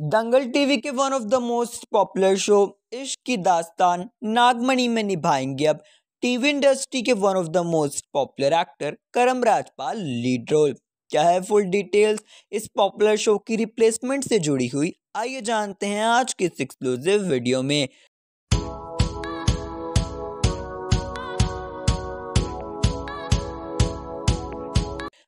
दंगल TV के one of the most popular show Ishq ki Dastaan Naagmani में निभाएँगे अब। टीवी इंडस्ट्री के one of the most popular actor Karam Rajpal lead role क्या है full details इस popular show की रिप्लेसमेंट से जुड़ी हुई। आइए जानते हैं आज के इस एक्सक्लूसिव वीडियो में।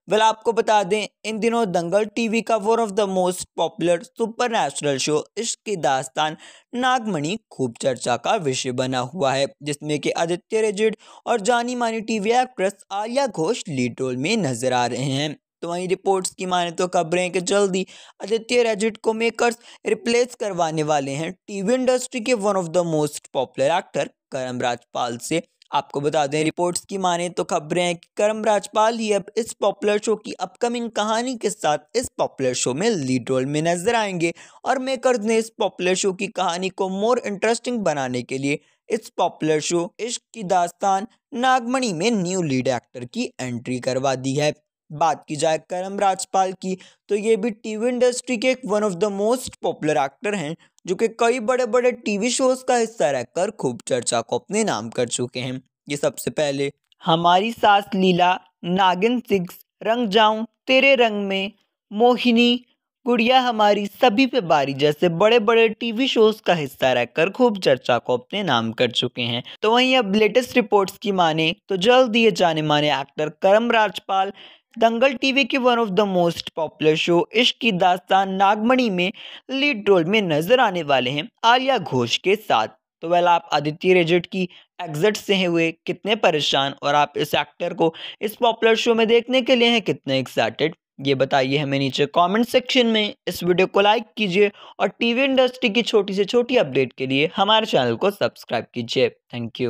वेल, आपको बता दें, इन दिनों दंगल टीवी का one of the most popular supernatural show Ishq ki Dastaan नागमणि खूब चर्चा का विषय बना हुआ है, जिसमें कि आदित्य रेजिड और जानी मानी TV actress Aaliya Ghosh lead role में नज़र आ रहे हैं। तो वहीं रिपोर्ट्स की माने तो खबरें कि जल्दी आदित्य रेजिड को मेकर्स रिप्लेस करवाने वाले हैं टीवी इंडस्ट्री के one of the most popular actor Karam Rajpal से। आपको बता दें, रिपोर्ट्स की माने तो खबरें हैं कि करम राजपाल ही अब इस पॉपुलर शो की अपकमिंग कहानी के साथ इस पॉपुलर शो में लीड रोल में नज़र आएँगे। और मेकर्स ने इस पॉपुलर शो की कहानी को मोर इंटरेस्टिंग बनाने के लिए, इस पॉपुलर शो इश्क की दास्तान नागमणि में न्यू लीड एक्टर की एंट्री करवा दी है। बात की जाए करम राजपाल की तो ये भी टीवी इंडस्ट्री के एक one of the most popular actor हैं जो कि कई बड़े बड़े टीवी शोज़ का हिस्सा रहकर खूब चर्चा को अपने नाम कर चुके हैं। ये सबसे पहले, हमारी सास लीला, नागिन सिक्स रंग जाऊँ, तेरे रंग में, मोहिनी, गुड़िया हमारी सभी पे बारी जैसे बड़े बड़े टीवी शोज़ का हिस्सा रहकर खूब चर्चा को अपने नाम कर चुके हैं। तो वहीं अब लेटेस्ट रिपोर्ट्स की माने तो जल्द ये जाने माने एक्टर करम राजपाल दंगल टीवी के one of the most popular show Ishq ki Dastaan नागमणि में लीड रोल में नज़र आने वाले हैं आलिया घोष के साथ। तो वेल आप आदित्य रेजट की एग्जिट से हुए, कितने परेशान और आप इस एक्टर को इस पॉपुलर शो में देखने के लिए हैं कितने एक्साइटेड ये बताइए हमें नीचे कमेंट सेक्शन में। इस वीडियो को लाइक कीजिए और टीवी इंडस्ट्री की छोटी से छोटी अपडेट के लिए हमारे चैनल को सब्सक्राइब कीजिए। Thank you